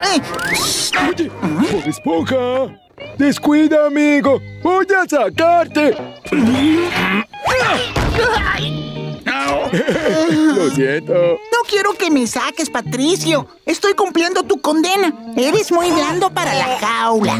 Eh, Oye, Bob Esponja. Descuida, amigo. Voy a sacarte. Lo siento. no quiero que me saques, Patricio. Estoy cumpliendo tu condena. Eres muy blando para la jaula.